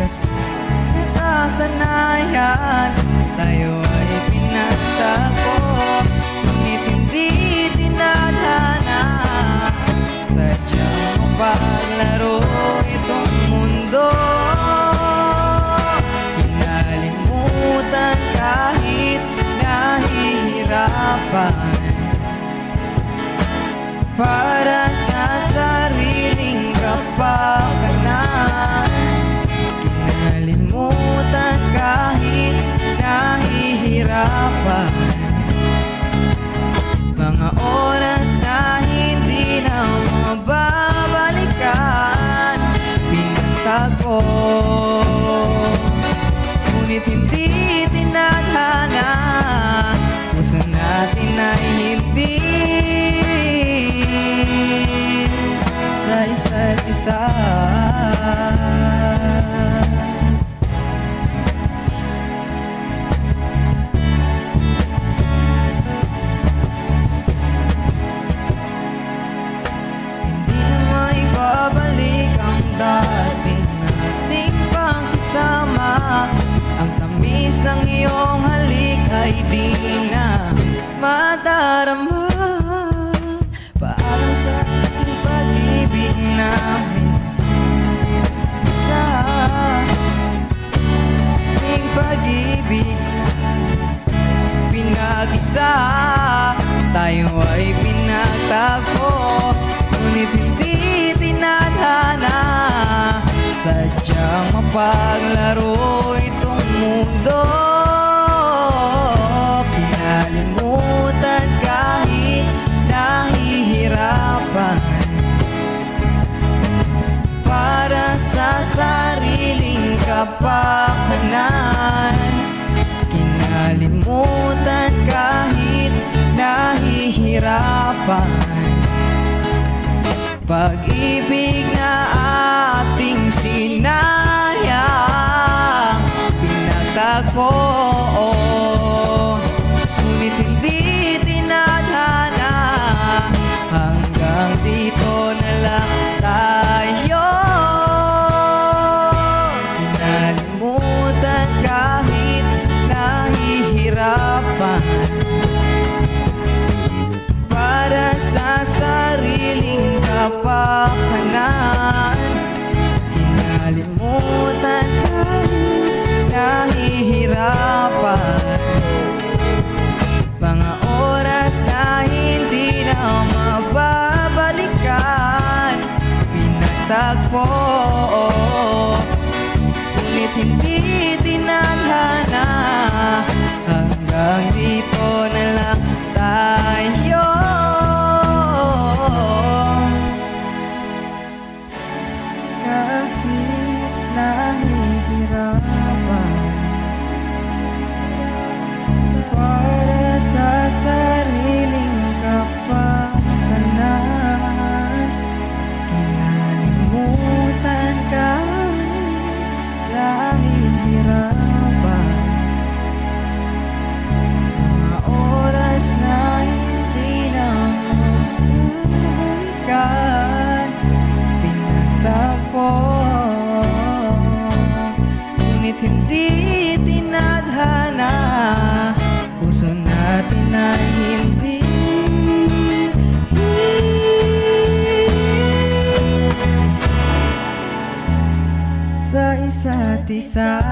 Ang kasanayan Tayo ay pinagtago Ngunit hindi tinadhana. Sadyang mapaglaro itong mundo. Kinalimutan kahit nahihirapan. Para Sa isa't isa. Hindi na maibabalik ang dati nating pagsasama. Ang tamis ng iyong halik ay di na madarama Tayo ay pinagtago Ngunit hindi tinadhana. Sadyang mapaglaro itong mundo. Kinalimutan kahit nahihirapan. Para sa sariling kapakanan. Kinalimutan kahit nahihirapan Pag-ibig na ating sinayang Pinagtagpo kapakanan Kinalimutan kahit nahihirapan. Mga oras na hindi na mababalikan. Pinagtagpo Para Sa isa't isa